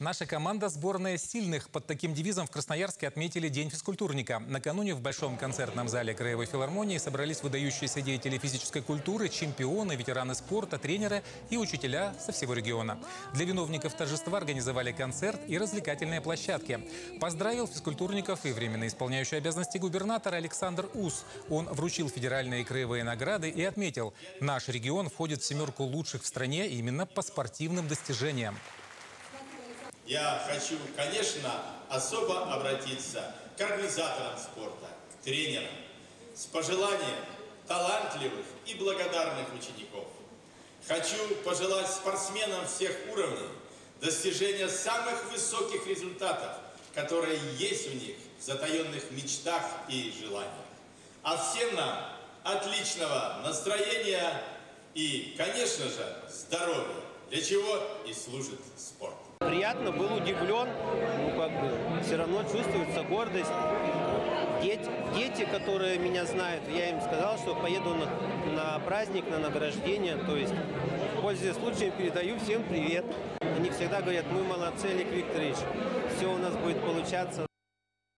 Наша команда сборная сильных. Под таким девизом в Красноярске отметили День физкультурника. Накануне в Большом концертном зале Краевой филармонии собрались выдающиеся деятели физической культуры, чемпионы, ветераны спорта, тренеры и учителя со всего региона. Для виновников торжества организовали концерт и развлекательные площадки. Поздравил физкультурников и временно исполняющий обязанности губернатора Александр Ус. Он вручил федеральные и краевые награды и отметил, наш регион входит в семерку лучших в стране именно по спортивным достижениям. Я хочу, конечно, особо обратиться к организаторам спорта, тренерам с пожеланием талантливых и благодарных учеников. Хочу пожелать спортсменам всех уровней достижения самых высоких результатов, которые есть у них в затаенных мечтах и желаниях. А всем нам отличного настроения и, конечно же, здоровья, для чего и служит спорт. Приятно, был удивлен, ну как бы все равно чувствуется гордость. Дети, дети, которые меня знают, я им сказал, что поеду на, на праздник, на награждение, то есть пользуясь случаем передаю всем привет. Они всегда говорят, мы молодцы, Олег Викторович, все у нас будет получаться.